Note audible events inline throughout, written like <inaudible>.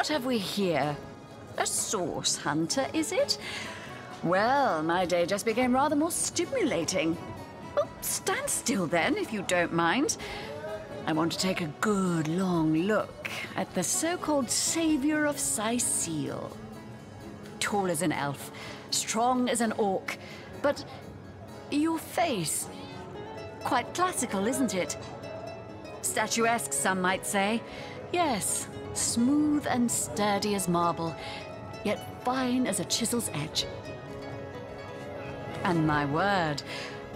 what have we here? A source hunter, is it? Well, my day just became rather more stimulating. Oh, stand still then, if you don't mind. I want to take a good long look at the so-called savior of Cyseal. Tall as an elf, strong as an orc, but your face, quite classical, isn't it? Statuesque, some might say. Yes, smooth and sturdy as marble, yet fine as a chisel's edge. And my word,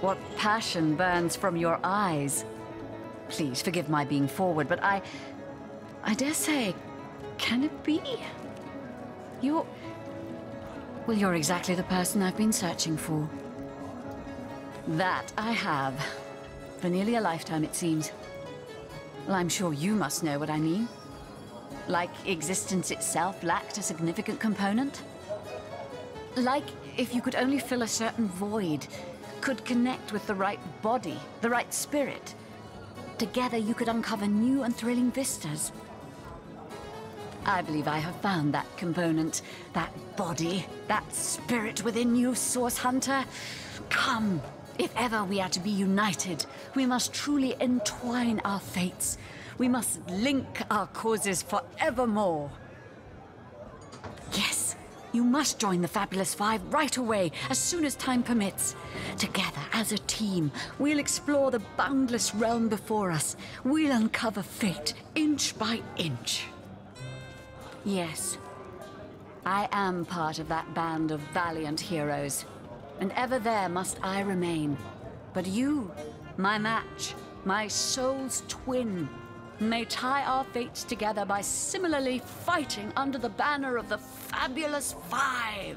what passion burns from your eyes. Please forgive my being forward, but I... I dare say, can it be? You're... Well, you're exactly the person I've been searching for. That I have. For nearly a lifetime, it seems. Well, I'm sure you must know what I mean. Like existence itself lacked a significant component? Like if you could only fill a certain void, could connect with the right body, the right spirit. Together you could uncover new and thrilling vistas. I believe I have found that component, that body, that spirit within you, Source Hunter. Come, if ever we are to be united, we must truly entwine our fates. We must link our causes forevermore. Yes, you must join the Fabulous Five right away, as soon as time permits. Together, as a team, we'll explore the boundless realm before us. We'll uncover fate, inch by inch. Yes, I am part of that band of valiant heroes. And ever there must I remain. But you, my match, my soul's twin, may tie our fates together by similarly fighting under the banner of the Fabulous Five.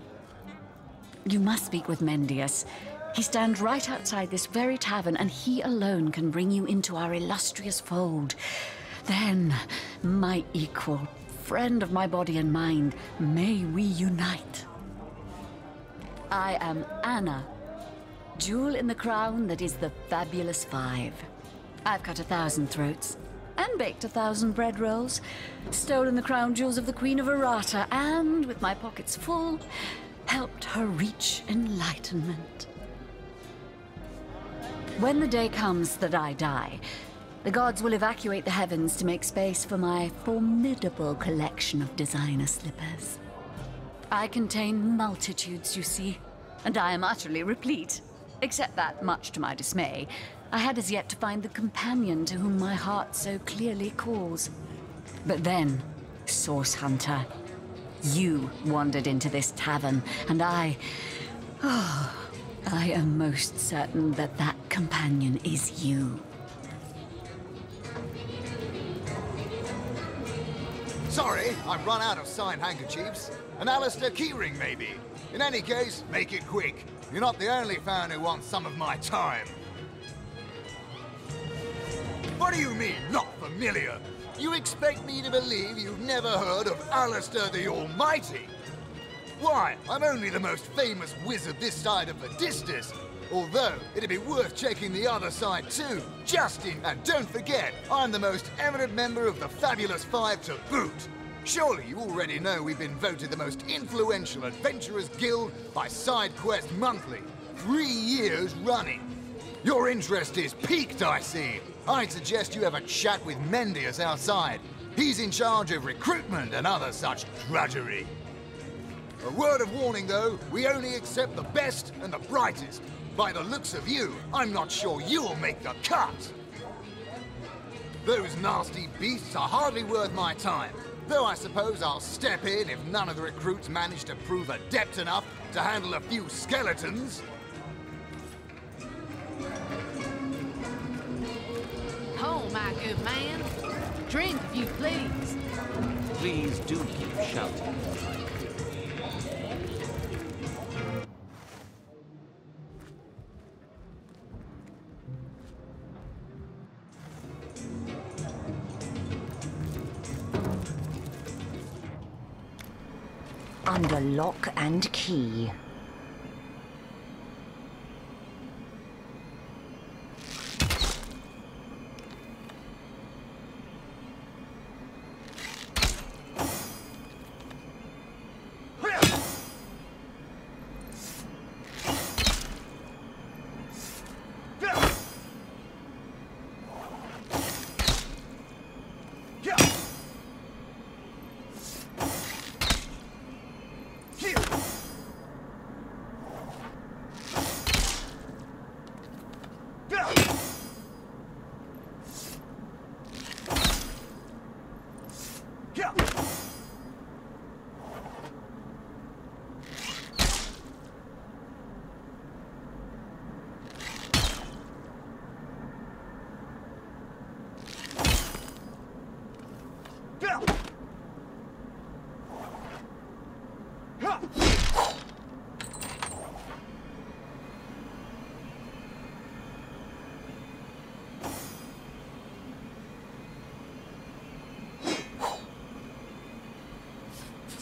You must speak with Mendius. He stands right outside this very tavern, and he alone can bring you into our illustrious fold. Then, my equal, friend of my body and mind, may we unite. I am Anna, jewel in the crown that is the Fabulous Five. I've cut a thousand throats, and baked a thousand bread rolls, stolen the crown jewels of the Queen of Arata, and, with my pockets full, helped her reach enlightenment. When the day comes that I die, the gods will evacuate the heavens to make space for my formidable collection of designer slippers. I contain multitudes, you see, and I am utterly replete. Except that, much to my dismay, I had as yet to find the companion to whom my heart so clearly calls. But then, Source Hunter, you wandered into this tavern, and I... Oh, I am most certain that that companion is you. Sorry, I've run out of signed handkerchiefs. An Alistair keyring, maybe. In any case, make it quick. You're not the only fan who wants some of my time. What do you mean, not familiar? You expect me to believe you've never heard of Alistair the Almighty? Why, I'm only the most famous wizard this side of the Distus. Although, it'd be worth checking the other side too. Justin, and don't forget, I'm the most eminent member of the Fabulous Five to boot. Surely you already know we've been voted the most influential adventurers guild by SideQuest Monthly. Three years running. Your interest is piqued, I see. I'd suggest you have a chat with Mendius outside. He's in charge of recruitment and other such drudgery. A word of warning, though, we only accept the best and the brightest. By the looks of you, I'm not sure you'll make the cut. Those nasty beasts are hardly worth my time. Though I suppose I'll step in if none of the recruits manage to prove adept enough to handle a few skeletons. Oh, my good man. Drink if you please. Please do keep shouting. Under lock and key.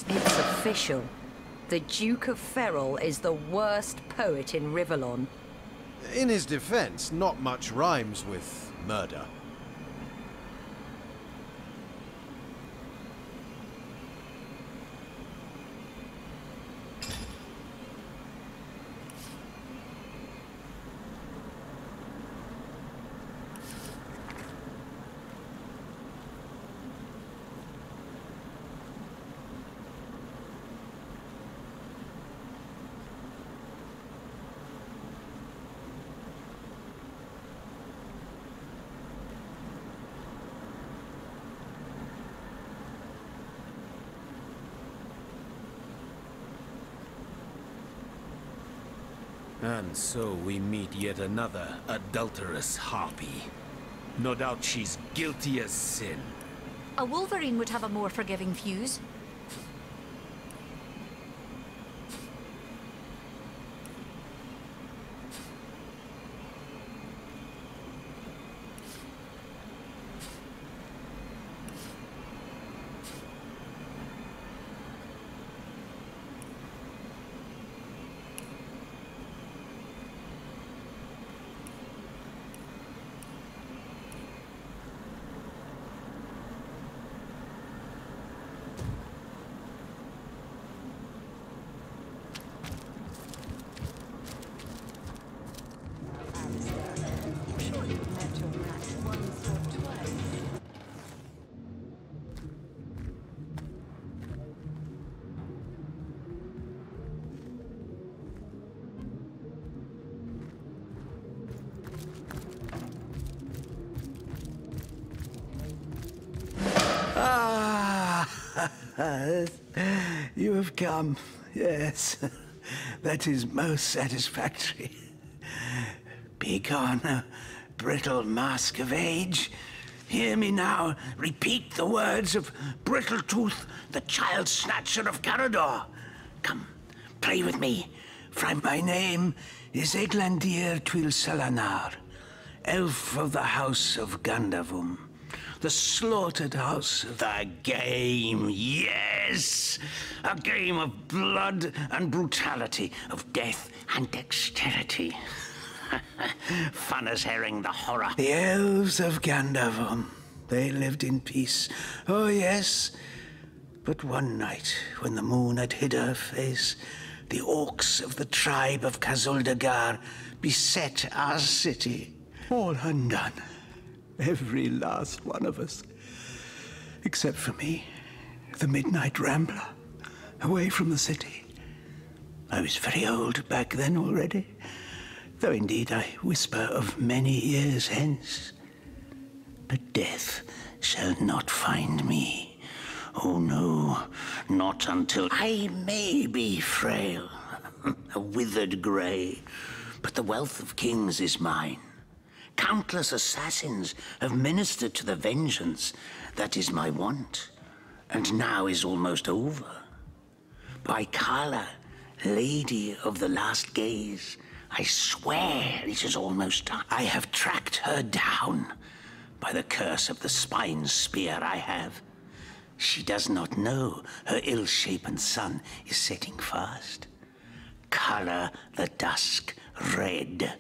It's official. The Duke of Ferrol is the worst poet in Rivellon. In his defense, not much rhymes with murder. So we meet yet another adulterous harpy. No doubt she's guilty as sin. A Wolverine would have a more forgiving fuse. You have come. Yes, that is most satisfactory. Begone, brittle mask of age. Hear me now repeat the words of Brittletooth, the child snatcher of Carador. Come, pray with me, for my name is Eglandir Twil Selanar, elf of the house of Gandavum. The slaughtered house the game, yes! A game of blood and brutality, of death and dexterity. <laughs> Fun as herring, the horror. The elves of Gandavum, they lived in peace. Oh, yes. But one night, when the moon had hid her face, the orcs of the tribe of Kazuldagar beset our city. All undone. Every last one of us. Except for me, the Midnight Rambler, away from the city. I was very old back then already, though indeed I whisper of many years hence. But death shall not find me. Oh no, not until I may be frail, <laughs> a withered grey, but the wealth of kings is mine. Countless assassins have ministered to the vengeance that is my want, and now is almost over. By Kala, Lady of the Last Gaze, I swear it is almost done. I have tracked her down by the curse of the spine spear I have. She does not know her ill-shapen son is setting fast. Color the dusk red,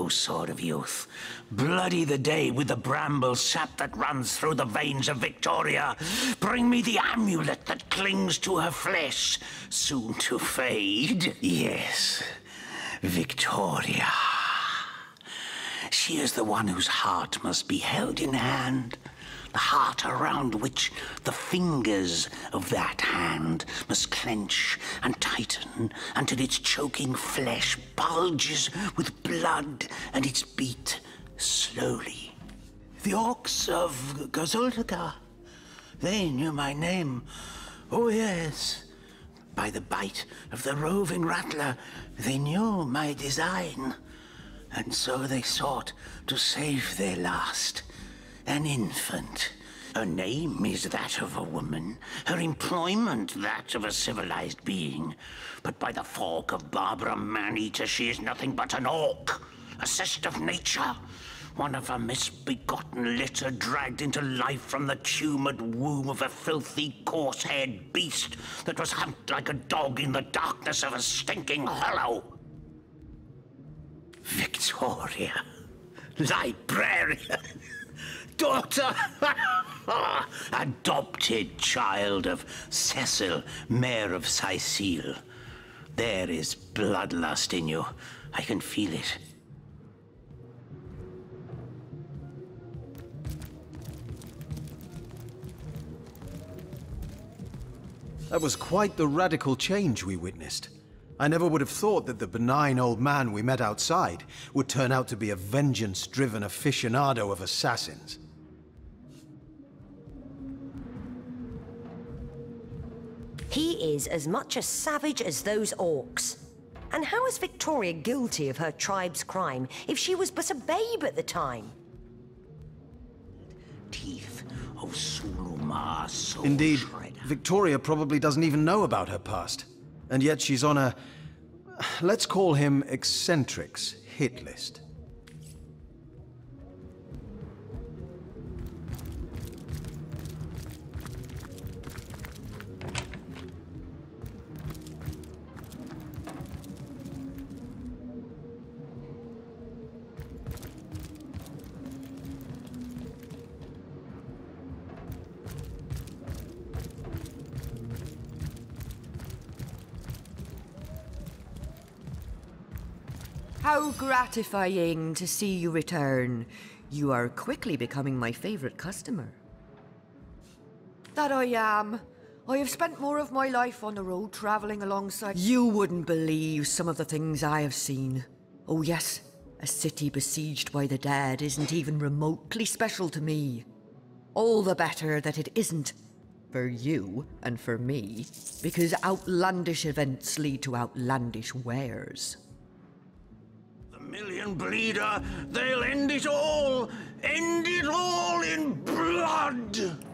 O sword of youth. Bloody the day with the bramble sap that runs through the veins of Victoria. Bring me the amulet that clings to her flesh, soon to fade. Yes, Victoria. She is the one whose heart must be held in hand. The heart around which the fingers of that hand must clench and tighten until its choking flesh bulges with blood and its beat slowly. The orcs of Gazuldagar, they knew my name. Oh, yes. By the bite of the roving rattler, they knew my design. And so they sought to save their last, an infant. Her name is that of a woman, her employment that of a civilized being. But by the fork of Barbara Maneater, she is nothing but an orc, a cyst of nature, One of a misbegotten litter dragged into life from the tumid womb of a filthy, coarse-haired beast that was humped like a dog in the darkness of a stinking hollow. Victoria, librarian, <laughs> daughter, <laughs> adopted child of Cecil, Mayor of Cyseal. There is bloodlust in you. I can feel it. That was quite the radical change we witnessed. I never would have thought that the benign old man we met outside would turn out to be a vengeance-driven aficionado of assassins. He is as much a savage as those orcs. And how is Victoria guilty of her tribe's crime if she was but a babe at the time? Teeth of Suluma Soul Indeed, Shredder. Victoria probably doesn't even know about her past. And yet she's on a... let's call him eccentrics hit list. How gratifying to see you return. You are quickly becoming my favorite customer. That I am. I have spent more of my life on the road traveling alongside. You wouldn't believe some of the things I have seen. Oh, yes, a city besieged by the dead isn't even remotely special to me. All the better that it isn't. For you and for me, because outlandish events lead to outlandish wares. Million bleeder, they'll end it all! End it all in blood!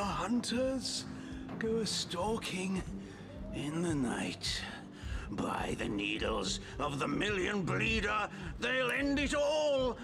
The hunters go stalking in the night. By the needles of the million bleeder, they'll end it all!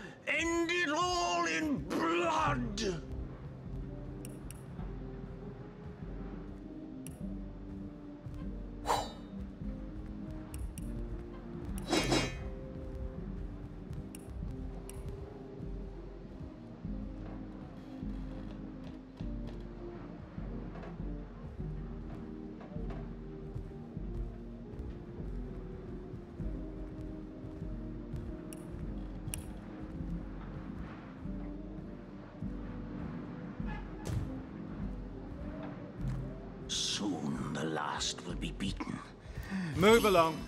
Along.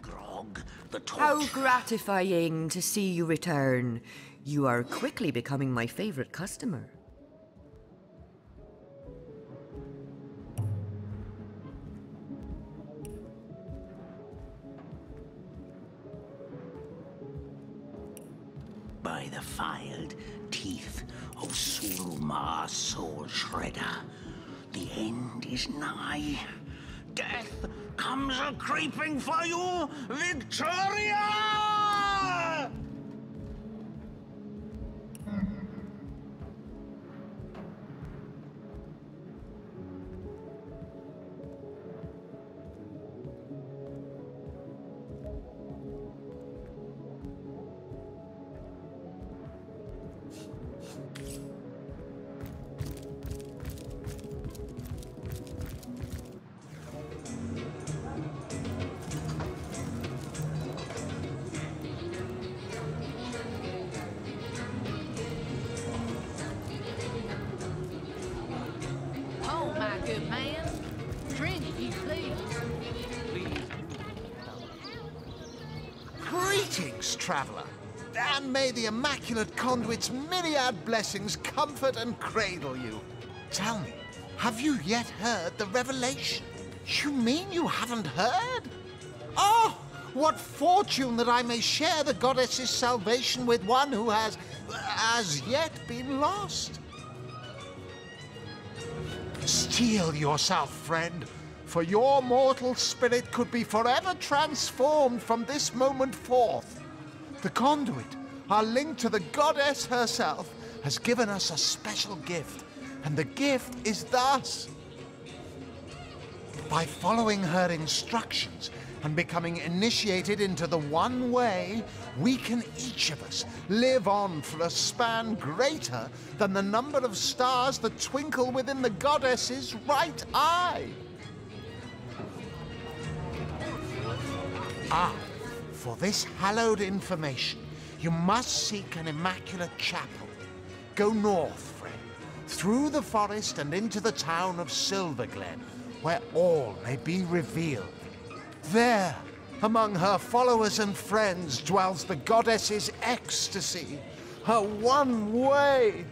Grog, the How gratifying to see you return. You are quickly becoming my favorite customer. Traveler. And may the Immaculate Conduit's myriad blessings comfort and cradle you. Tell me, have you yet heard the revelation? You mean you haven't heard? Oh, what fortune that I may share the goddess's salvation with one who has, as yet, been lost. Steel yourself, friend, for your mortal spirit could be forever transformed from this moment forth. The conduit, our link to the goddess herself, has given us a special gift, and the gift is thus. By following her instructions and becoming initiated into the one way, we can each of us live on for a span greater than the number of stars that twinkle within the goddess's right eye. Ah, for this hallowed information, you must seek an immaculate chapel. Go north, friend, through the forest and into the town of Silverglen, where all may be revealed. There, among her followers and friends, dwells the goddess's ecstasy, her one way.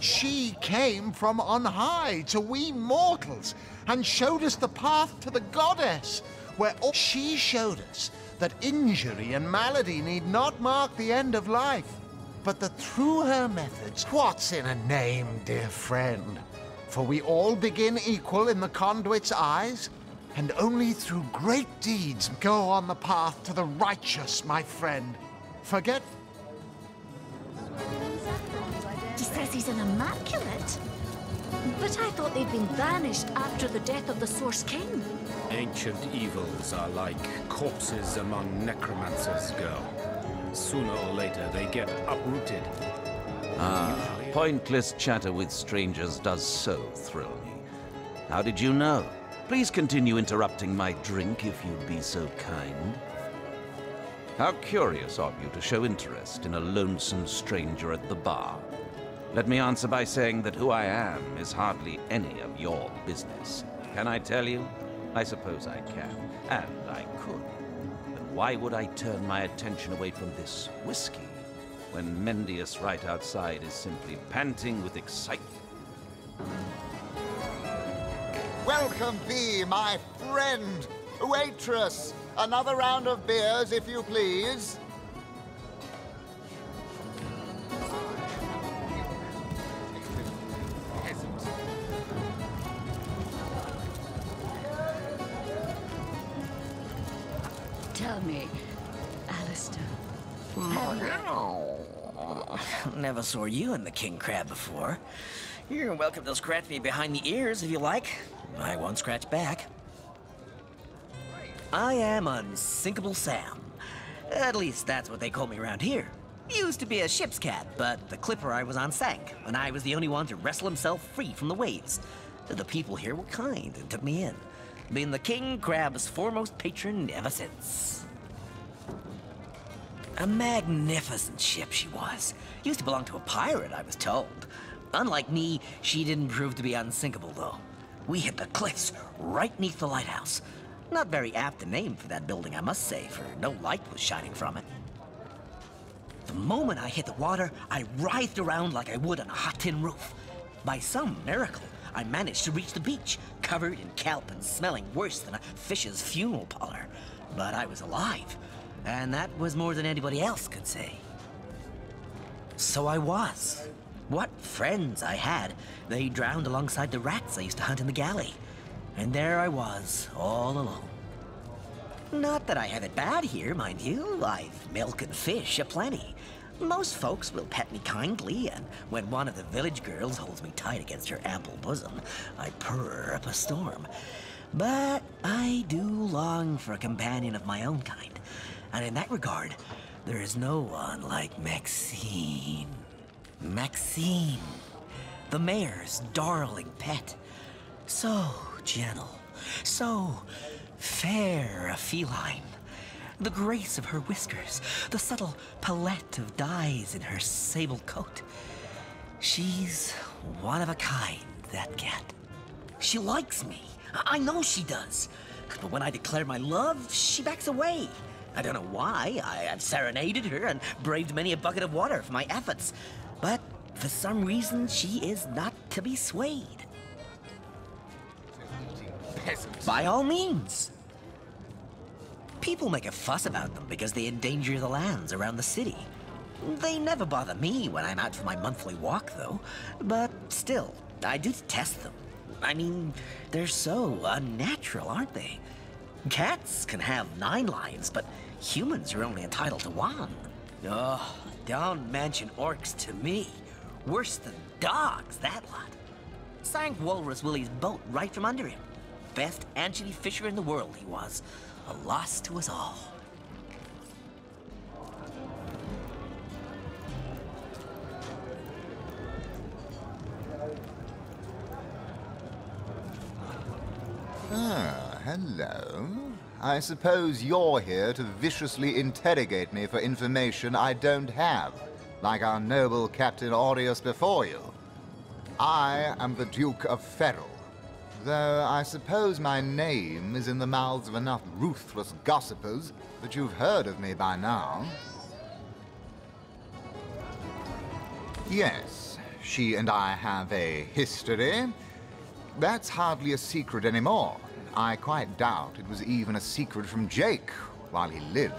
She came from on high to we mortals and showed us the path to the goddess, where she showed us that injury and malady need not mark the end of life, but that through her methods, what's in a name, dear friend? For we all begin equal in the conduit's eyes, and only through great deeds go on the path to the righteous, my friend. Forget He says he's an immaculate. But I thought they'd been banished after the death of the Source King. Ancient evils are like corpses among necromancers go. Sooner or later, they get uprooted. Ah, pointless chatter with strangers does so thrill me. How did you know? Please continue interrupting my drink if you'd be so kind. How curious of you to show interest in a lonesome stranger at the bar. Let me answer by saying that who I am is hardly any of your business. Can I tell you? I suppose I can, and I could. But why would I turn my attention away from this whiskey when Mendius right outside is simply panting with excitement? Welcome thee, my friend. Waitress, another round of beers, if you please. Never saw you in the king crab before. You're welcome to scratch me behind the ears if you like. I won't scratch back. I am Unsinkable Sam. At least that's what they call me around here. Used to be a ship's cat, but the clipper I was on sank, and I was the only one to wrestle himself free from the waves. The people here were kind and took me in, being the king crab's foremost patron ever since. A magnificent ship she was. Used to belong to a pirate, I was told. Unlike me, she didn't prove to be unsinkable, though. We hit the cliffs right neath the lighthouse. Not very apt a name for that building, I must say, for no light was shining from it. The moment I hit the water, I writhed around like I would on a hot tin roof. By some miracle, I managed to reach the beach, covered in kelp and smelling worse than a fish's funeral parlor. But I was alive. And that was more than anybody else could say. So I was. What friends I had. They drowned alongside the rats I used to hunt in the galley. And there I was, all alone. Not that I have it bad here, mind you. I've milk and fish aplenty. Most folks will pet me kindly, and when one of the village girls holds me tight against her ample bosom, I purr up a storm. But I do long for a companion of my own kind, and in that regard, there is no one like Maxine. Maxine, the mayor's darling pet. So gentle, so fair a feline. The grace of her whiskers, the subtle palette of dyes in her sable coat. She's one of a kind, that cat. She likes me. I know she does. But when I declare my love, she backs away. I don't know why. I have serenaded her and braved many a bucket of water for my efforts. But for some reason, she is not to be swayed. By all means. People make a fuss about them because they endanger the lands around the city. They never bother me when I'm out for my monthly walk, though. But still, I do detest them. I mean, they're so unnatural, aren't they? Cats can have nine lives, but humans are only entitled to one. Oh, don't mention orcs to me. Worse than dogs, that lot. Sank Walrus Willie's boat right from under him. Best anchovy fisher in the world he was. A loss to us all. Ah, hello. I suppose you're here to viciously interrogate me for information I don't have, like our noble Captain Aureus before you. I am the Duke of Ferrel, though I suppose my name is in the mouths of enough ruthless gossipers that you've heard of me by now. Yes, she and I have a history. That's hardly a secret anymore. I quite doubt it was even a secret from Jake while he lived.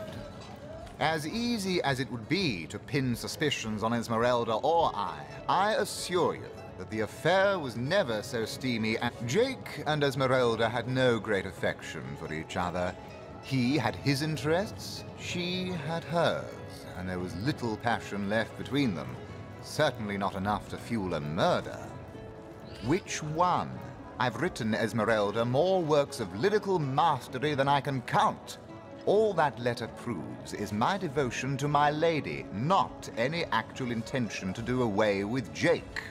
As easy as it would be to pin suspicions on Esmeralda or I, I assure you that the affair was never so steamy, and Jake and Esmeralda had no great affection for each other. He had his interests, she had hers, and there was little passion left between them. Certainly not enough to fuel a murder. Which one? I've written, Esmeralda, more works of lyrical mastery than I can count. All that letter proves is my devotion to my lady, not any actual intention to do away with Jake.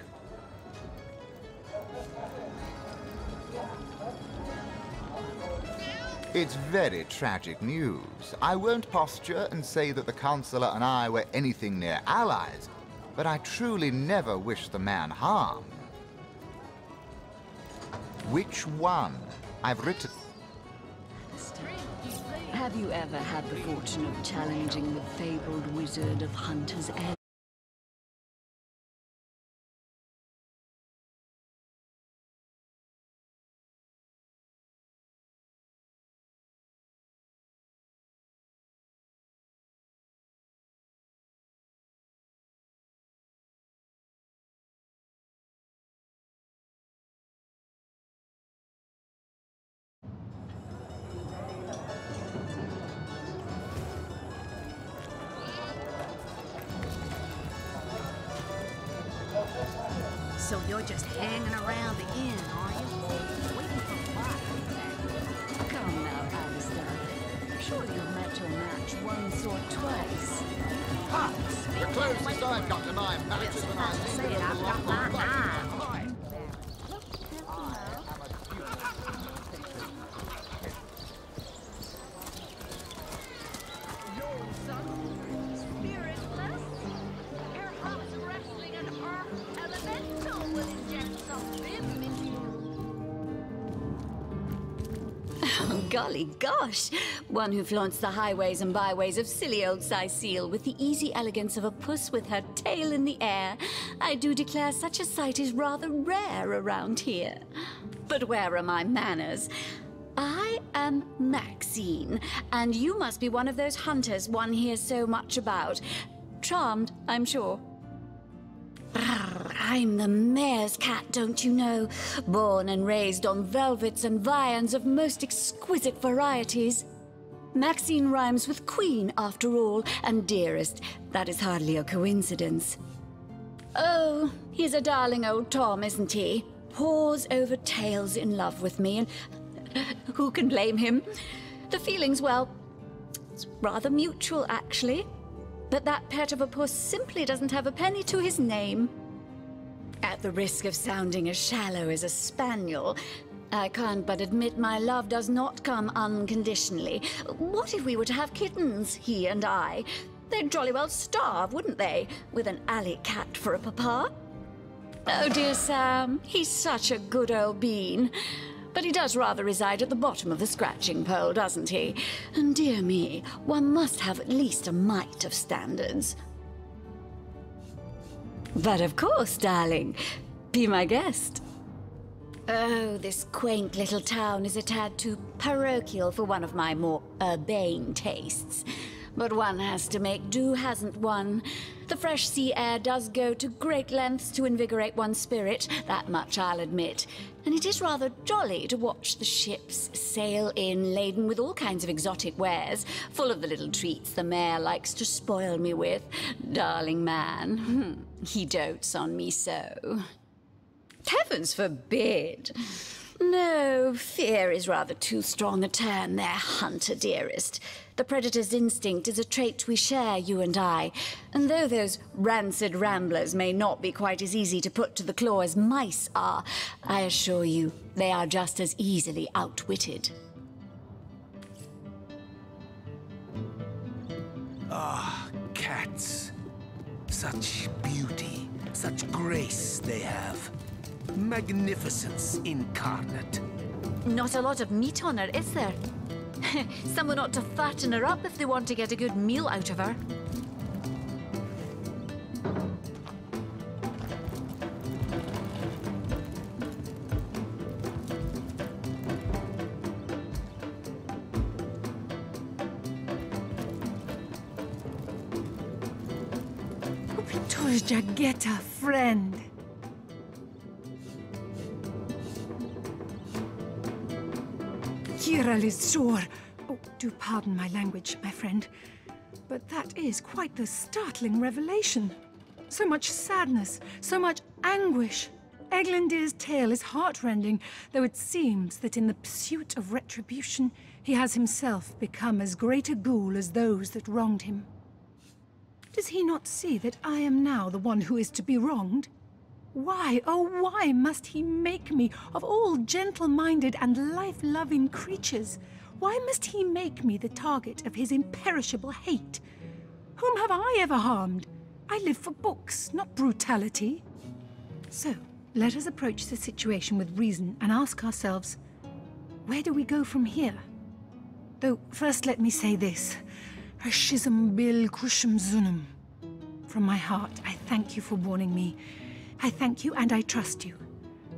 It's very tragic news. I won't posture and say that the Counselor and I were anything near allies, but I truly never wish the man harm. Which one? I've written... Have you ever had the fortune of challenging the fabled wizard of Hunter's Edge? Golly gosh! One who flaunts the highways and byways of silly old Cyseal with the easy elegance of a puss with her tail in the air. I do declare such a sight is rather rare around here. But where are my manners? I am Maxine, and you must be one of those hunters one hears so much about. Charmed, I'm sure. I'm the mayor's cat, don't you know? Born and raised on velvets and viands of most exquisite varieties. Maxine rhymes with queen, after all, and dearest. That is hardly a coincidence. Oh, he's a darling old Tom, isn't he? Paws over tails in love with me, and <laughs> who can blame him? The feeling's, well, it's rather mutual, actually. But that pet of a puss simply doesn't have a penny to his name. At the risk of sounding as shallow as a spaniel, I can't but admit my love does not come unconditionally. What if we were to have kittens, he and I? They'd jolly well starve, wouldn't they, with an alley cat for a papa? Oh, dear Sam, he's such a good old bean. But he does rather reside at the bottom of the scratching pole, doesn't he? And dear me, one must have at least a mite of standards. But of course, darling. Be my guest. Oh, this quaint little town is a tad too parochial for one of my more urbane tastes. But one has to make do, hasn't one? The fresh sea air does go to great lengths to invigorate one's spirit, that much I'll admit. And it is rather jolly to watch the ships sail in laden with all kinds of exotic wares, full of the little treats the mayor likes to spoil me with. Darling man, hmm, he dotes on me so. Heavens forbid! No, fear is rather too strong a term there, Hunter dearest. The predator's instinct is a trait we share, you and I. And though those rancid ramblers may not be quite as easy to put to the claw as mice are, I assure you they are just as easily outwitted. Ah, cats. Such beauty, such grace they have. Magnificence incarnate. Not a lot of meat on her, is there? <laughs> Someone ought to fatten her up if they want to get a good meal out of her. Jageta, Kira sore. Oh, do pardon my language, my friend. But that is quite the startling revelation. So much sadness, so much anguish. Eglandir's tale is heartrending, though it seems that in the pursuit of retribution, he has himself become as great a ghoul as those that wronged him. Does he not see that I am now the one who is to be wronged? Why, oh why must he make me, of all gentle-minded and life-loving creatures, why must he make me the target of his imperishable hate? Whom have I ever harmed? I live for books, not brutality. So, let us approach the situation with reason and ask ourselves, where do we go from here? Though, first let me say this. Hashizm bil kushum zunum. From my heart, I thank you for warning me. I thank you and I trust you.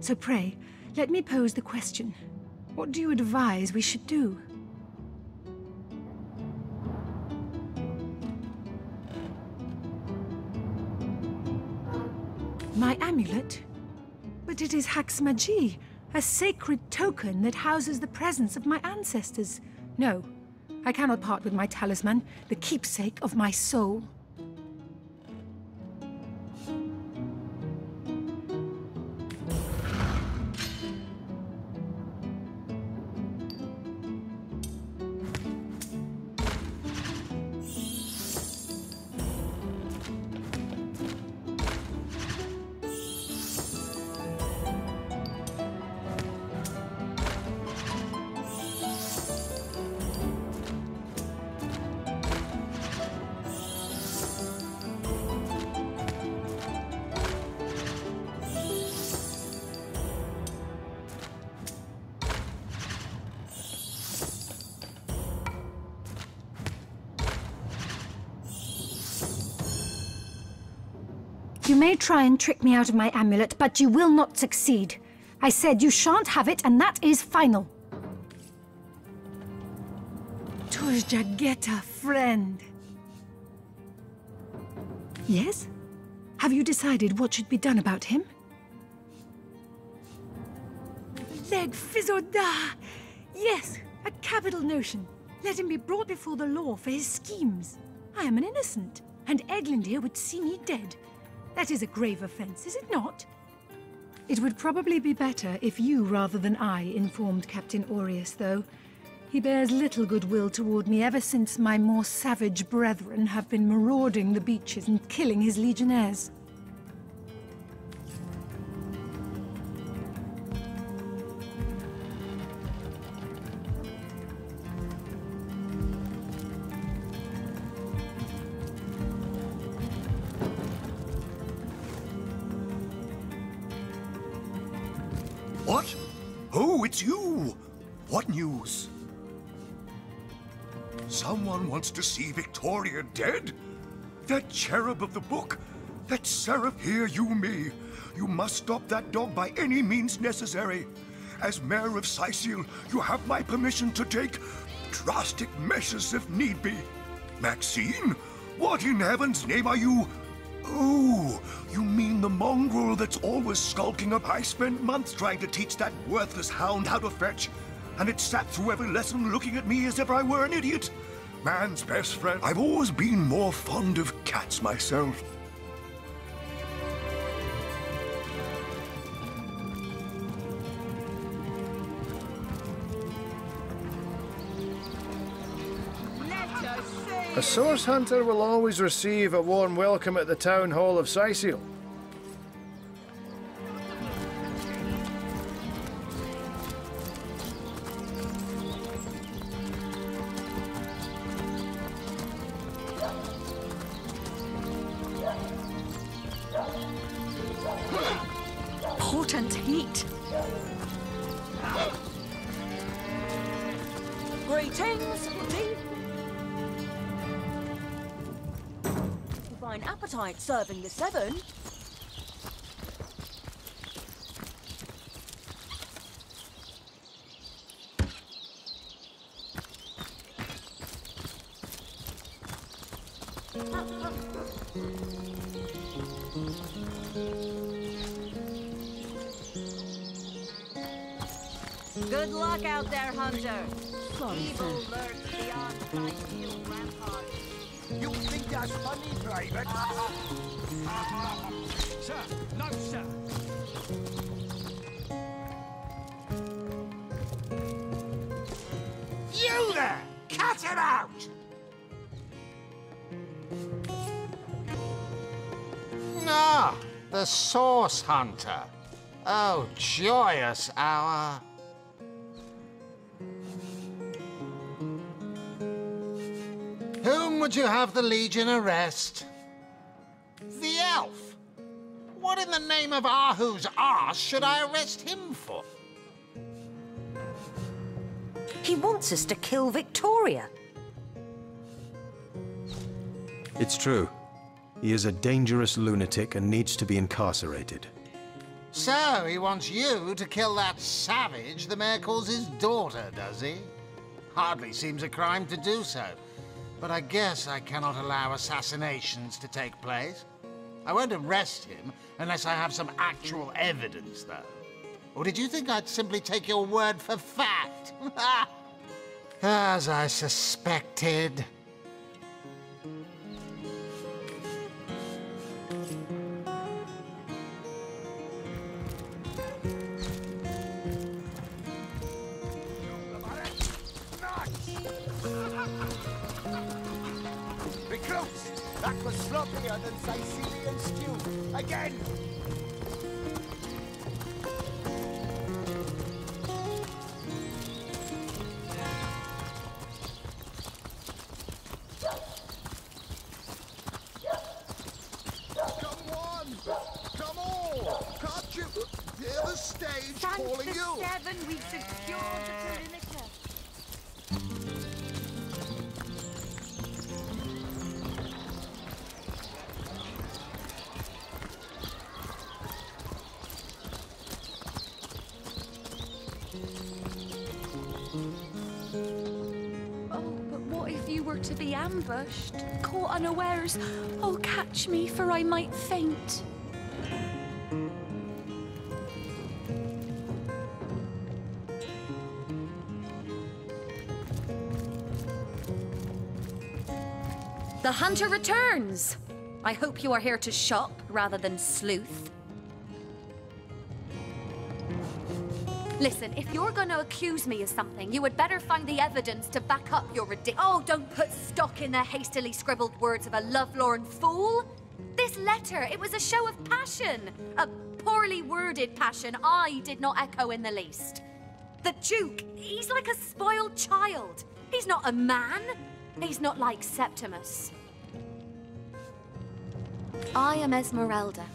So pray, let me pose the question. What do you advise we should do? My amulet? But it is Haxmaji, a sacred token that houses the presence of my ancestors. No, I cannot part with my talisman, the keepsake of my soul. Try and trick me out of my amulet, but you will not succeed. I said you shan't have it, and that is final. Urjageta, friend. Yes? Have you decided what should be done about him? Leg Fizoda! Yes, a capital notion. Let him be brought before the law for his schemes. I am an innocent, and Eglandaer would see me dead. That is a grave offense, is it not? It would probably be better if you rather than I informed Captain Aureus, though. He bears little goodwill toward me ever since my more savage brethren have been marauding the beaches and killing his legionnaires. Wants to see Victoria dead? That cherub of the book? That seraph? Hear you me. You must stop that dog by any means necessary. As mayor of Cyseal, you have my permission to take drastic measures if need be. Maxine? What in heaven's name are you? Oh, you mean the mongrel that's always skulking up? I spent months trying to teach that worthless hound how to fetch, and it sat through every lesson looking at me as if I were an idiot. Man's best friend. I've always been more fond of cats myself. A source hunter will always receive a warm welcome at the town hall of Cyseal. Serving the seven. Source Hunter. Oh, joyous hour. Whom would you have the Legion arrest? The elf. What in the name of Ahu's arse should I arrest him for? He wants us to kill Victoria. It's true. He is a dangerous lunatic and needs to be incarcerated. So, he wants you to kill that savage the mayor calls his daughter, does he? Hardly seems a crime to do so. But I guess I cannot allow assassinations to take place. I won't arrest him unless I have some actual evidence, though. Or did you think I'd simply take your word for fact? <laughs> As I suspected. That was sloppier than Sicilian stew. Again! The hunter returns! I hope you are here to shop rather than sleuth. Listen, if you're gonna accuse me of something, you had better find the evidence to back up your ridic- Oh, don't put stock in the hastily scribbled words of a lovelorn fool! This letter, it was a show of passion! A poorly worded passion I did not echo in the least. The Duke, he's like a spoiled child. He's not a man. He's not like Septimus. I am Esmeralda.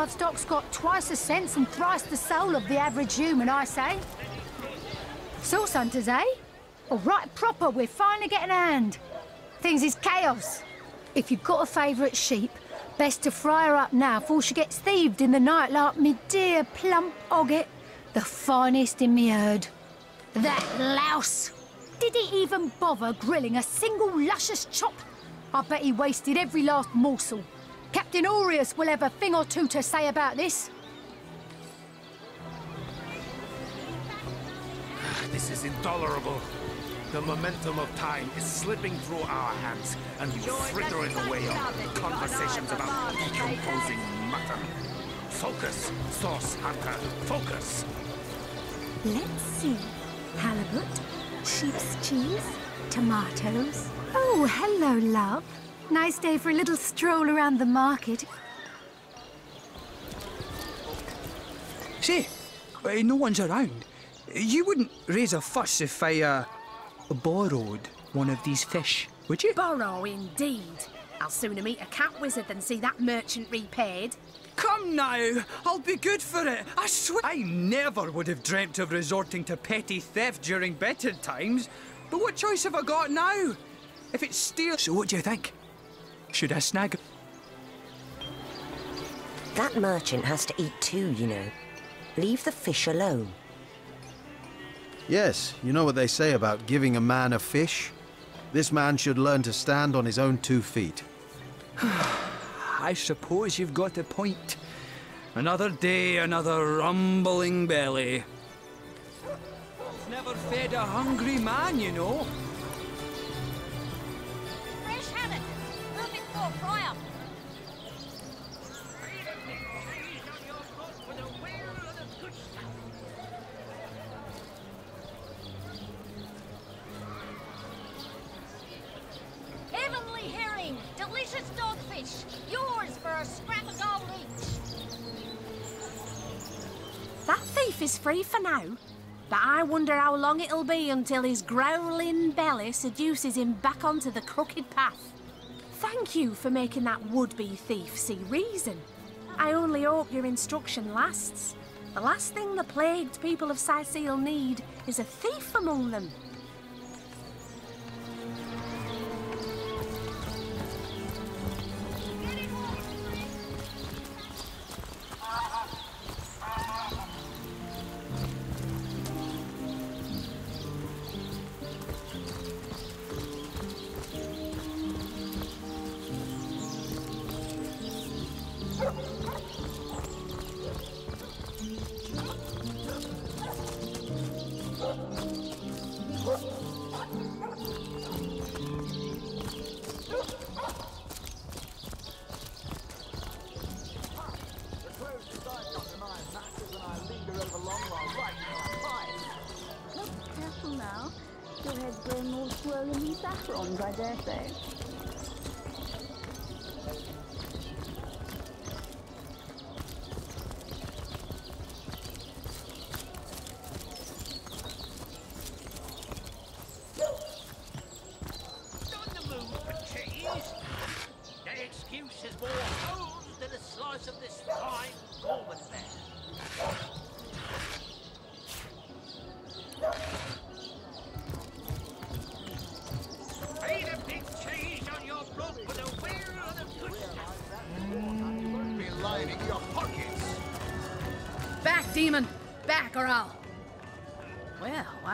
Livestock's got twice the sense and thrice the soul of the average human, I say. Source hunters, eh? All right, proper, we're finally getting a hand. Things is chaos. If you've got a favourite sheep, best to fry her up now before she gets thieved in the night like me dear plump Ogget, the finest in me herd. That louse! Did he even bother grilling a single luscious chop? I bet he wasted every last morsel. Captain Aureus will have a thing or two to say about this. Ah, this is intolerable. The momentum of time is slipping through our hands, and you frittering away on conversations about decomposing mutton. Focus, Source Hunter, focus! Let's see. Halibut, sheep's cheese, tomatoes. Oh, hello, love. Nice day for a little stroll around the market. Say, uh, no one's around. You wouldn't raise a fuss if I, uh, borrowed one of these fish, would you? Borrow, indeed. I'll sooner meet a cat wizard than see that merchant repaid. Come now, I'll be good for it. I swear. I never would have dreamt of resorting to petty theft during better times. But what choice have I got now? If it's steal. So what do you think? Should I snag it? That merchant has to eat too, you know. Leave the fish alone. Yes, you know what they say about giving a man a fish? This man should learn to stand on his own two feet. <sighs> I suppose you've got a point. Another day, another rumbling belly. It's never fed a hungry man, you know. That thief is free for now. But I wonder how long it'll be until his growling belly seduces him back onto the crooked path. Thank you for making that would-be thief see reason. I only hope your instruction lasts. The last thing the plagued people of Cyseal need is a thief among them.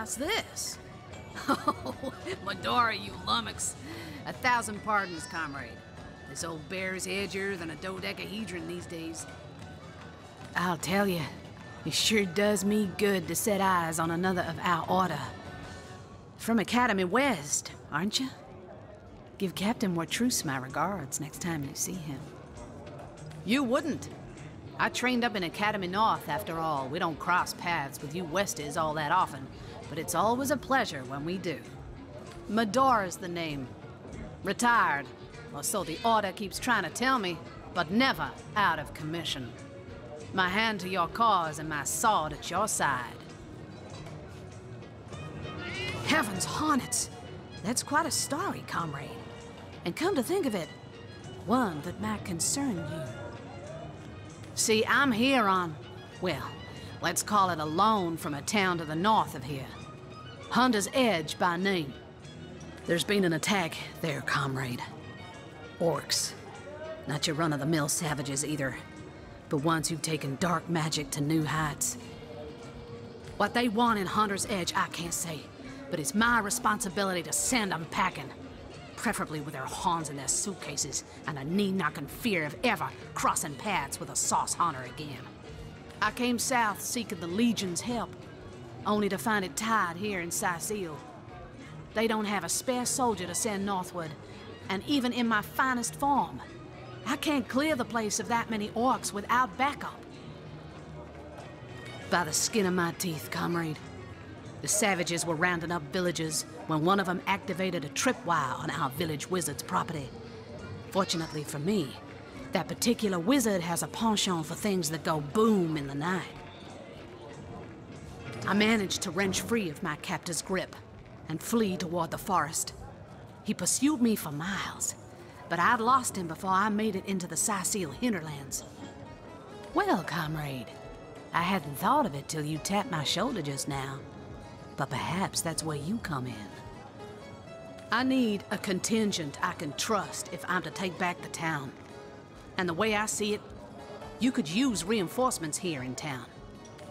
What's this? <laughs> Oh, Medora, you lummox. A thousand pardons, comrade. This old bear's edgier than a dodecahedron these days. I'll tell you, it sure does me good to set eyes on another of our order. From Academy West, aren't you? Give Captain Wartruce my regards next time you see him. You wouldn't. I trained up in Academy North, after all. We don't cross paths with you Westies all that often, but it's always a pleasure when we do. Medora's the name. Retired, or so the Order keeps trying to tell me, but never out of commission. My hand to your cause and my sword at your side. Heavens hornets! That's quite a story, comrade. And come to think of it, one that might concern you. See, I'm here on, well, let's call it a loan from a town to the north of here. Hunter's Edge by name. There's been an attack there, comrade. Orcs. Not your run-of-the-mill savages either, but ones who've taken dark magic to new heights. What they want in Hunter's Edge, I can't say, but it's my responsibility to send 'em packing. Preferably with their horns in their suitcases and a knee-knocking fear of ever crossing paths with a source hunter again. I came south seeking the Legion's help, only to find it tied here in Cyseal. They don't have a spare soldier to send northward, and even in my finest form, I can't clear the place of that many orcs without backup. By the skin of my teeth, comrade. The savages were rounding up villagers when one of them activated a tripwire on our village wizard's property. Fortunately for me, that particular wizard has a penchant for things that go boom in the night. I managed to wrench free of my captor's grip and flee toward the forest. He pursued me for miles, but I'd lost him before I made it into the Cyseal hinterlands. Well, comrade, I hadn't thought of it till you tapped my shoulder just now. But perhaps that's where you come in. I need a contingent I can trust if I'm to take back the town. And the way I see it, you could use reinforcements here in town.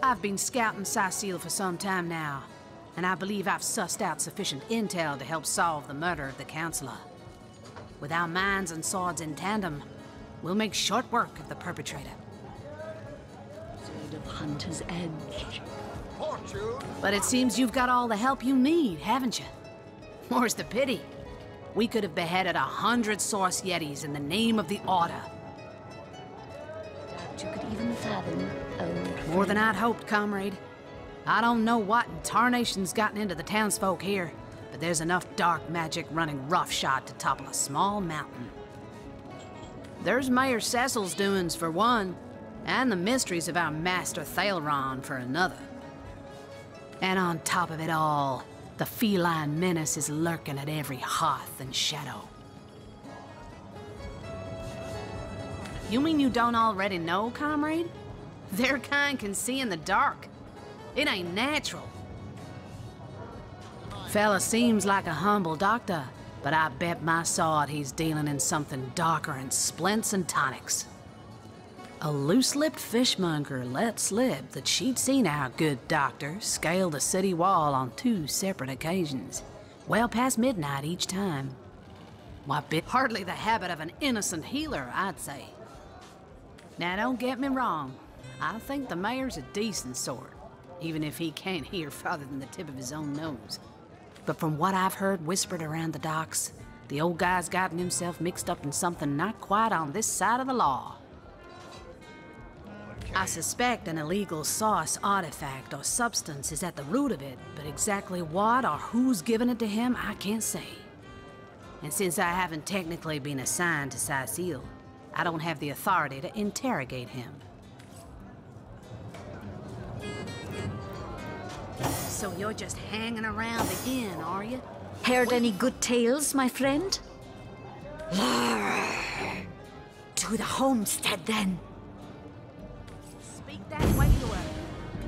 I've been scouting Cyseal for some time now, and I believe I've sussed out sufficient intel to help solve the murder of the Counselor. With our minds and swords in tandem, we'll make short work of the perpetrator. Sword of Hunter's Edge. Fortune! But it seems you've got all the help you need, haven't you? More's the pity. We could have beheaded a hundred Source Yetis in the name of the Order. Doubt you could even fathom, old More than I'd hoped, comrade. I don't know what in tarnation's gotten into the townsfolk here, but there's enough dark magic running roughshod to topple a small mountain. There's Mayor Cecil's doings for one, and the mysteries of our master Thelyron for another. And on top of it all, the feline menace is lurking at every hearth and shadow. You mean you don't already know, comrade? Their kind can see in the dark. It ain't natural. Fella seems like a humble doctor, but I bet my sword he's dealing in something darker than splints and tonics. A loose-lipped fishmonger let slip that she'd seen our good doctor scale the city wall on two separate occasions, well past midnight each time. Why, bit hardly the habit of an innocent healer, I'd say. Now, don't get me wrong. I think the mayor's a decent sort, even if he can't hear farther than the tip of his own nose. But from what I've heard whispered around the docks, the old guy's gotten himself mixed up in something not quite on this side of the law. I suspect an illegal source artifact or substance is at the root of it, but exactly what or who's given it to him, I can't say. And since I haven't technically been assigned to Cyseal, I don't have the authority to interrogate him. So you're just hanging around again, are you? Heard any good tales, my friend? Laura! To the homestead, then. Speak that way to her.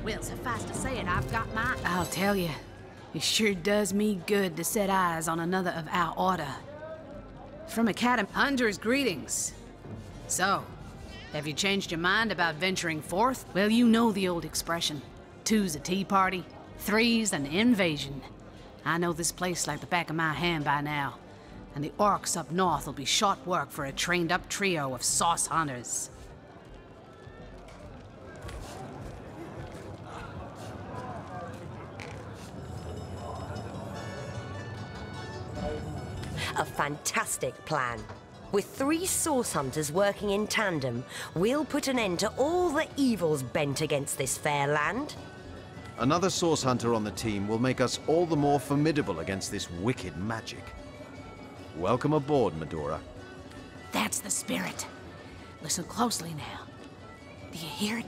Well, suffice to say it, I've got my... I'll tell you, it sure does me good to set eyes on another of our order. From Academy, Hunter's greetings. So, have you changed your mind about venturing forth? Well, you know the old expression. Two's a tea party, three's an invasion. I know this place like the back of my hand by now. And the orcs up north will be short work for a trained-up trio of source hunters. A fantastic plan. With three source hunters working in tandem, we'll put an end to all the evils bent against this fair land. Another source hunter on the team will make us all the more formidable against this wicked magic. Welcome aboard, Medora. That's the spirit. Listen closely now. Do you hear it?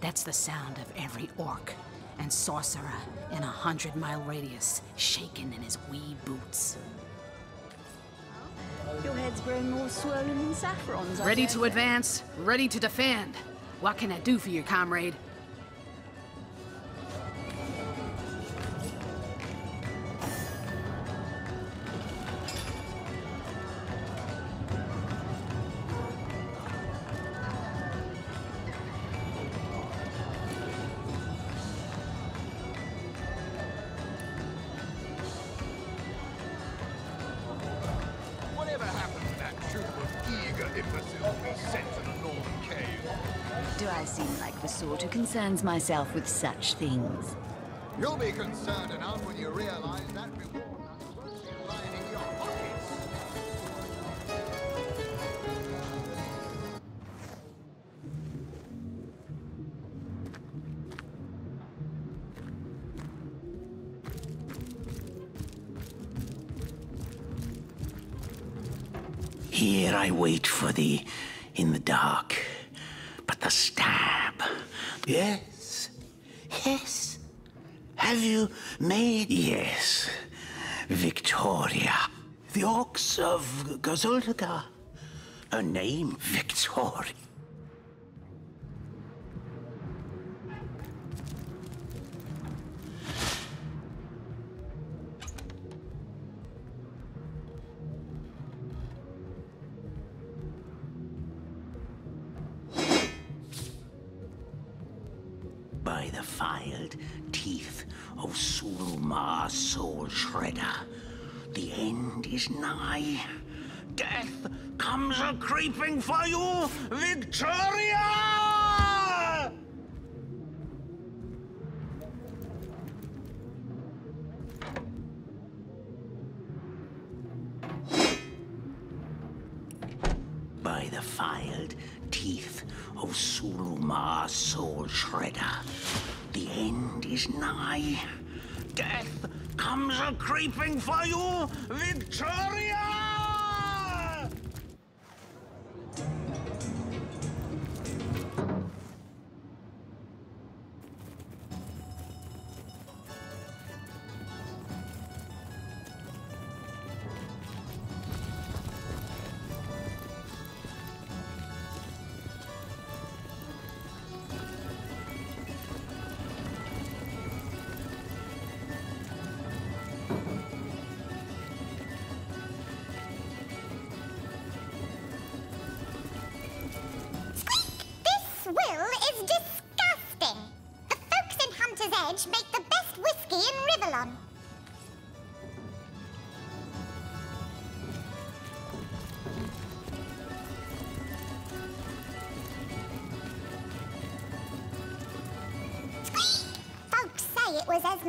That's the sound of every orc and sorcerer in a hundred mile radius shaking in his wee boots. Your head's grown more swollen than saffron's. Ready to advance, ready to defend. What can I do for you, comrade? Concerns myself with such things? You'll be concerned enough when you realize that Yes. Victoria. The Ox of Gazuldaga. Her name, Victoria. Of Surumar Soul Shredder. The end is nigh. Death comes a creeping for you, Victoria! For you, Victoria!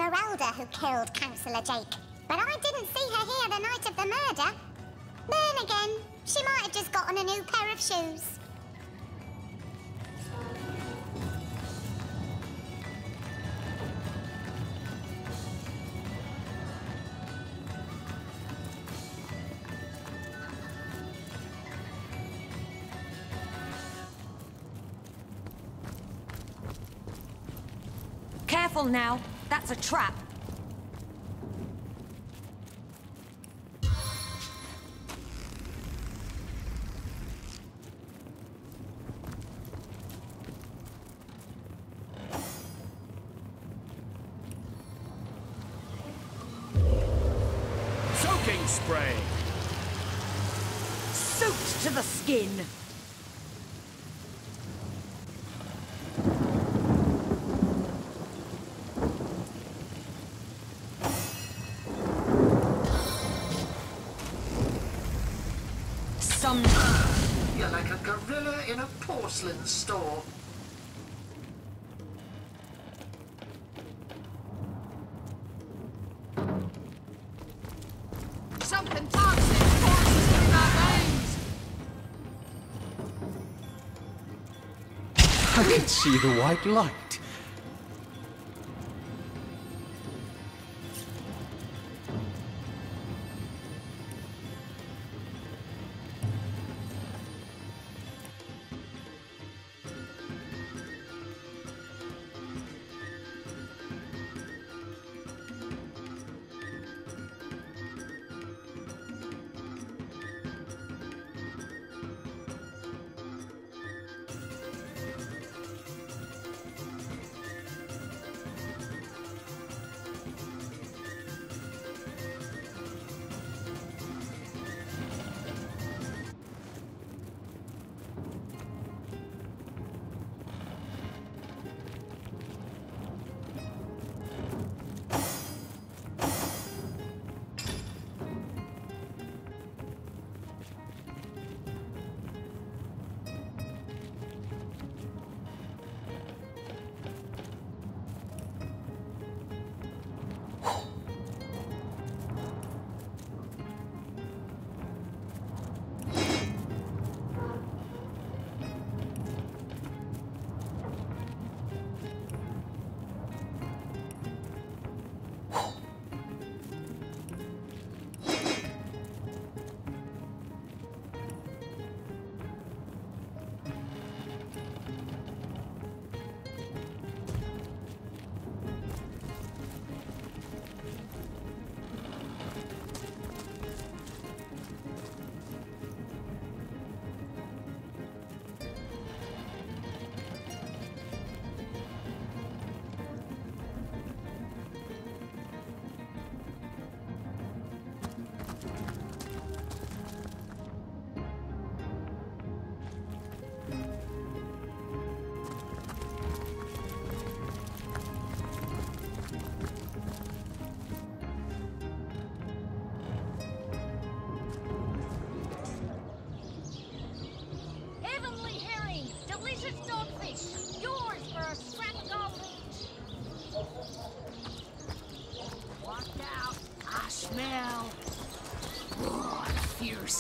Esmeralda who killed Councillor Jake, but I didn't see her here the night of the murder. Then again, she might have just gotten a new pair of shoes. Careful now. That's a trap. Soaking spray! Soaked to the skin. Porcelain store. Something toxic courses through my veins. I can see the white light.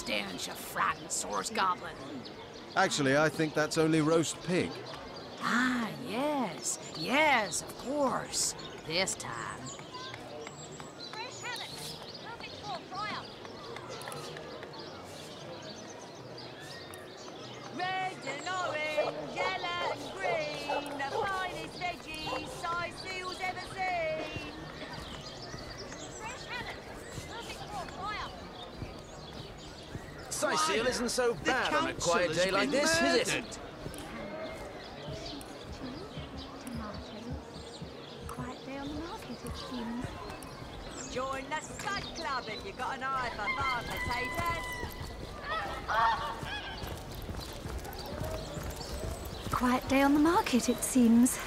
Stench of frightened source goblin. Actually, I think that's only roast pig. Ah, yes. Yes, of course. This time. Fresh haddock, perfect for a fry-up. Red and orange, yellow and green, the finest veggies size seals ever seen. Fresh haddock, perfect for a fry-up. Cyseal isn't so bad on a quiet day like this, is it? Quiet day on the market, it seems. Join the Stud Club if you got an eye for farm potatoes. Eh, quiet day on the market, it seems.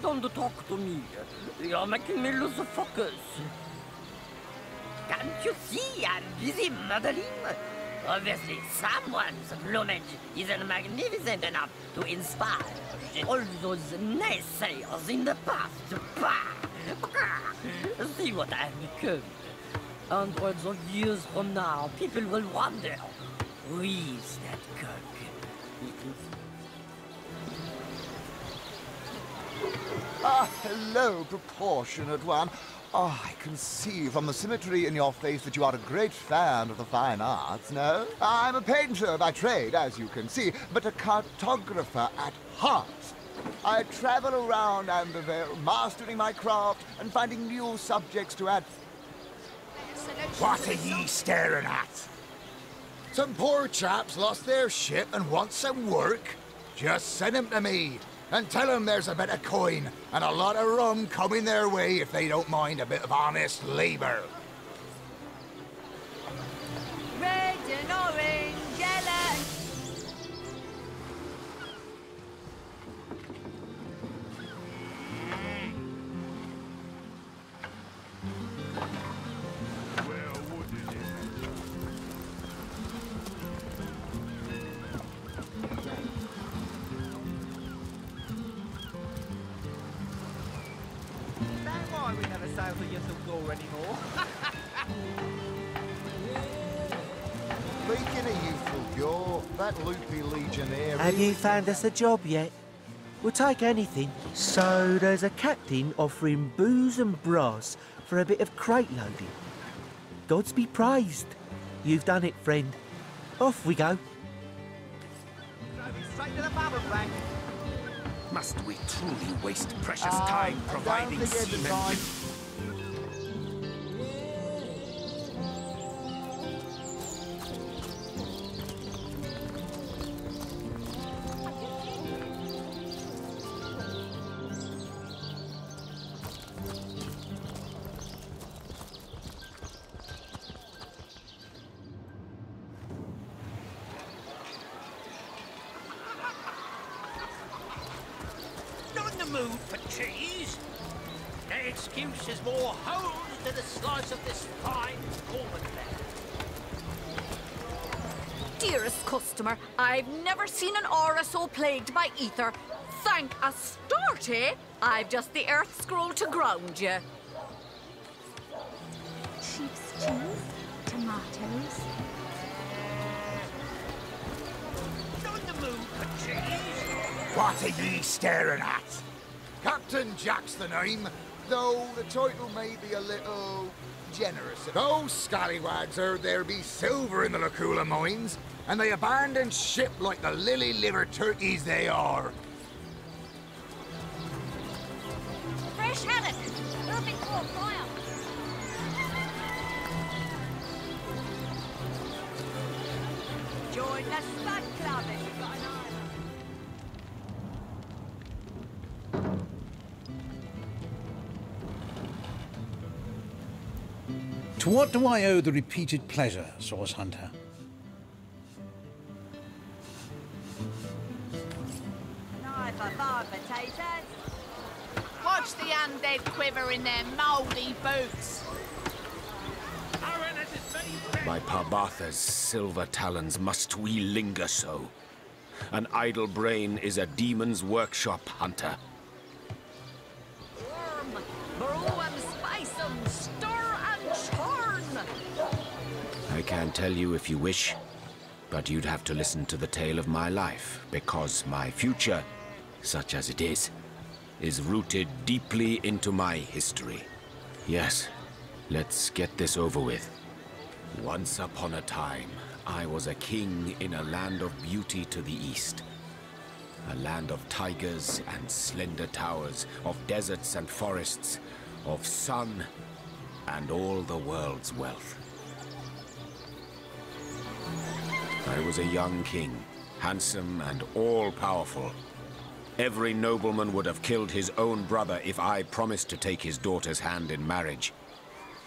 Don't talk to me. You're making me lose focus. Can't you see I'm busy mothering? Obviously, someone's plumage isn't magnificent enough to inspire all those naysayers in the past. See what I've become. Hundreds of years from now, people will wonder, who is that cook? Ah, hello, proportionate one. Oh, I can see from the symmetry in your face that you are a great fan of the fine arts, no? I'm a painter by trade, as you can see, but a cartographer at heart. I travel around Andervale, mastering my craft and finding new subjects to add. What are ye staring at? Some poor chaps lost their ship and want some work. Just send 'em to me and tell 'em there's a bit of coin and a lot of rum coming their way if they don't mind a bit of honest labor. Red and orange, found us a job yet? We'll take anything. So there's a captain offering booze and brass for a bit of crate loading. Gods be praised. You've done it, friend. Off we go. Must we truly waste precious Ah, time providing seamen excuse is more holes to the slice of this fine Gorman fare. Dearest customer, I've never seen an aura so plagued by ether. Thank Astarte, I've just the earth scroll to ground you. Sheep's cheese, tomatoes. Not the mood for cheese. What are ye staring at? Captain Jack's the name, though the title may be a little generous. Those scallywags heard there be silver in the Luculla mines, and they abandoned ship like the lily-livered turkeys they are. What do I owe the repeated pleasure, Source Hunter? Knife for farm potatoes. Watch the undead quiver in their mouldy boots. By Parbatha's silver talons must we linger so. An idle brain is a demon's workshop, Hunter. Can tell you if you wish, but you'd have to listen to the tale of my life, because my future, such as it is, is rooted deeply into my history. Yes, let's get this over with. Once upon a time, I was a king in a land of beauty to the east. A land of tigers and slender towers, of deserts and forests, of sun and all the world's wealth. I was a young king, handsome and all-powerful. Every nobleman would have killed his own brother if I promised to take his daughter's hand in marriage.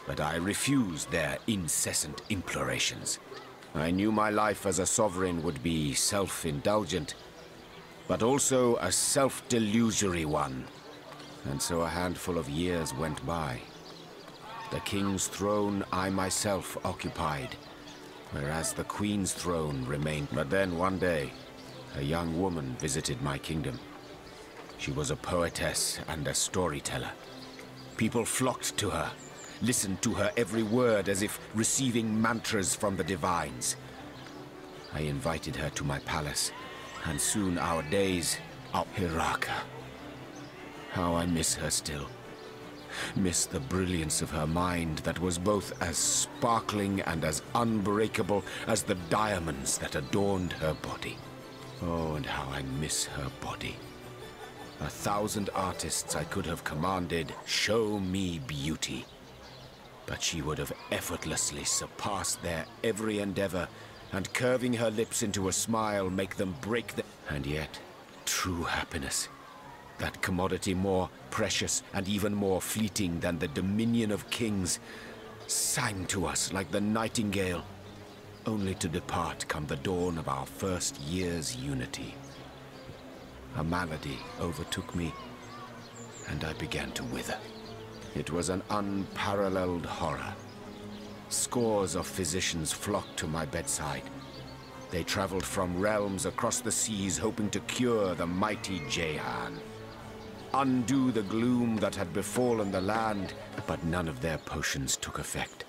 But I refused their incessant implorations. I knew my life as a sovereign would be self-indulgent, but also a self-delusory one. And so a handful of years went by. The king's throne I myself occupied, whereas the Queen's throne remained. But then one day, a young woman visited my kingdom. She was a poetess and a storyteller. People flocked to her, listened to her every word as if receiving mantras from the divines. I invited her to my palace, and soon our days out Hiraka. How I miss her still. Miss the brilliance of her mind that was both as sparkling and as unbreakable as the diamonds that adorned her body. Oh, and how I miss her body. A thousand artists I could have commanded, show me beauty. But she would have effortlessly surpassed their every endeavor, and curving her lips into a smile, make them break the... And yet, true happiness, that commodity more precious and even more fleeting than the dominion of kings, sang to us like the nightingale, only to depart come the dawn of our first year's unity. A malady overtook me, and I began to wither. It was an unparalleled horror. Scores of physicians flocked to my bedside. They traveled from realms across the seas hoping to cure the mighty Jahan. Undo the gloom that had befallen the land, but none of their potions took effect.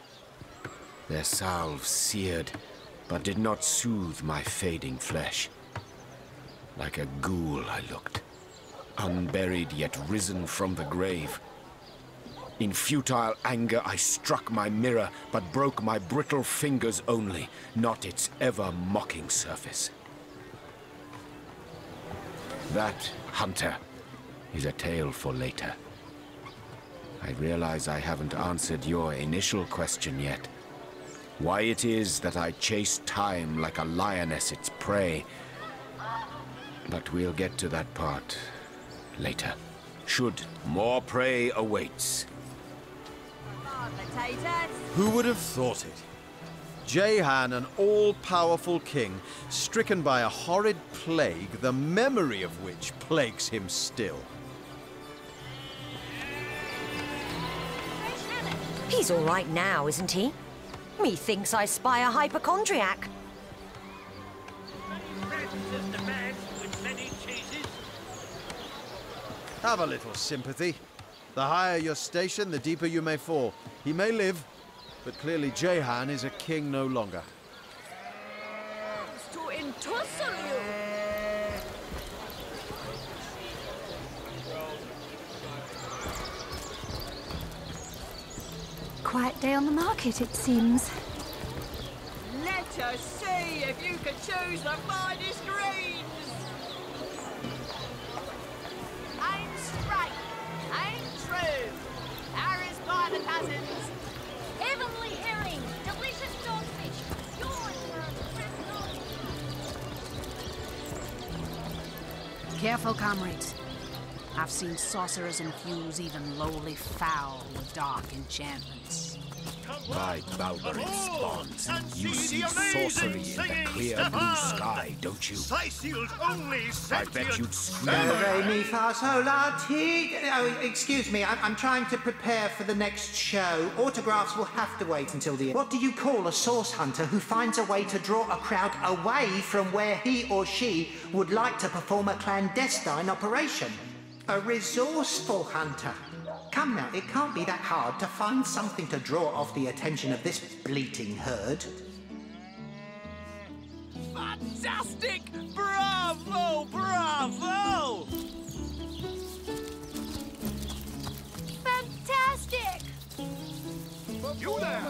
Their salves seared, but did not soothe my fading flesh. Like a ghoul I looked, unburied yet risen from the grave. In futile anger I struck my mirror, but broke my brittle fingers only, not its ever-mocking surface. That, Hunter, is a tale for later. I realize I haven't answered your initial question yet. Why it is that I chase time like a lioness its prey. But we'll get to that part later. Should more prey awaits. Who would have thought it? Jahan, an all-powerful king, stricken by a horrid plague, the memory of which plagues him still. He's all right now, isn't he? Methinks I spy a hypochondriac. Have a little sympathy. The higher your station, the deeper you may fall. He may live, but clearly Jahan is a king no longer. To entussle you. Quiet day on the market, it seems. Let us see if you can choose the finest greens. I'm straight. I'm true. Paris by the dozens. Heavenly herring. Delicious dogfish. Yours for a Careful, comrades. I've seen sorcerers infuse even lowly fowl with dark enchantments. By Balberin spawns, you see sorcery in the clear blue sky, don't you? only I bet you'd scream. Re, mi, fa, sol, la, ti. Oh, excuse me, I'm, I'm trying to prepare for the next show. Autographs will have to wait until the end. What do you call a source hunter who finds a way to draw a crowd away from where he or she would like to perform a clandestine operation? A resourceful hunter. Come now, it can't be that hard to find something to draw off the attention of this bleating herd. Fantastic! Bravo! Bravo! Fantastic! You there!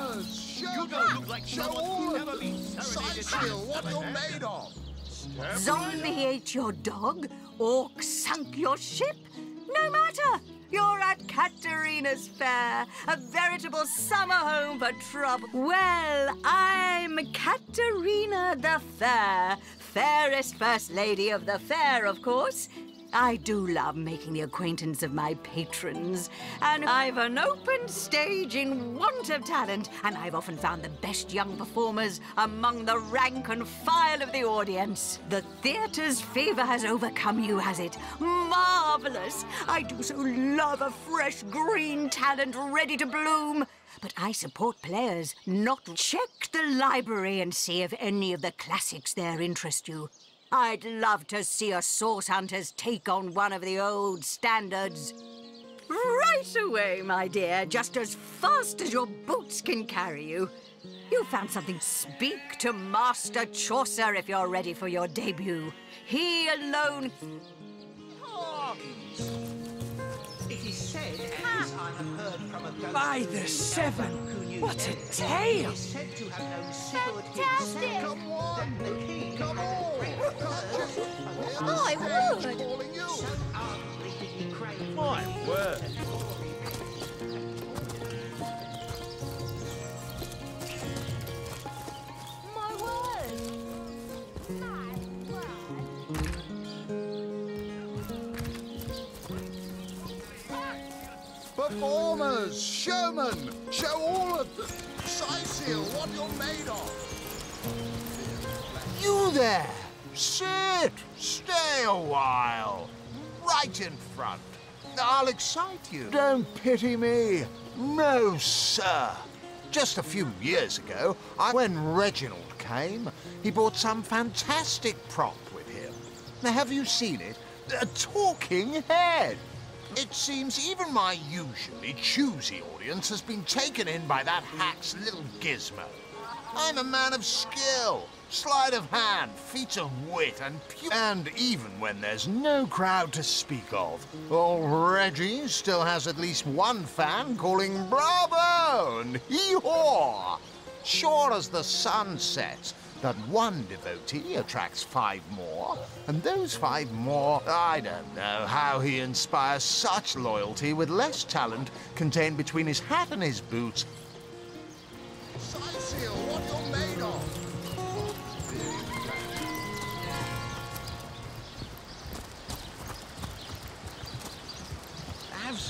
You don't look like someone who's never been serenaded. what you're made of. Zombie ate your dog? Orc sunk your ship? No matter! You're at Katerina's Fair, a veritable summer home for trouble. Well, I'm Katerina the Fair, fairest first lady of the fair, of course. I do love making the acquaintance of my patrons, and I've an open stage in want of talent, and I've often found the best young performers among the rank and file of the audience. The theatre's fever has overcome you, has it? Marvelous! I do so love a fresh green talent ready to bloom. But I support players, not check the library and see if any of the classics there interest you. I'd love to see a Source Hunters take on one of the old standards. Right away, my dear, just as fast as your boots can carry you. You found something. Speak to Master Chaucer if you're ready for your debut. He alone. It is said, as I have heard from a ghost By the seven! What a tale! Said to have known Fantastic! Come on, the king come on! My word! So ardently did My word. My word! Performers, showmen, show all of them. Sisil, what you're made of. You there! Sit! Stay a while. Right in front. I'll excite you. Don't pity me. No, sir. Just a few years ago, I, when Reginald came, he brought some fantastic prop with him. Now, have you seen it? A talking head. It seems even my usually choosy audience has been taken in by that hack's little gizmo. I'm a man of skill, sleight of hand, feats of wit, and And even when there's no crowd to speak of, old Reggie still has at least one fan calling bravo and hee-haw. Sure as the sun sets, that one devotee attracts five more, and those five more, I don't know how he inspires such loyalty with less talent contained between his hat and his boots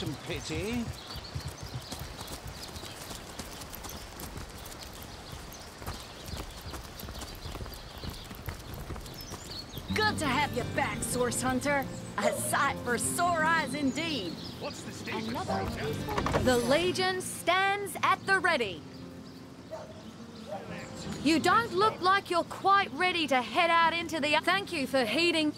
some pity. Good to have you back, Source Hunter. A sight for sore eyes indeed. What's the? Another The Legion stands at the ready. You don't look like you're quite ready to head out into the... Thank you for heeding...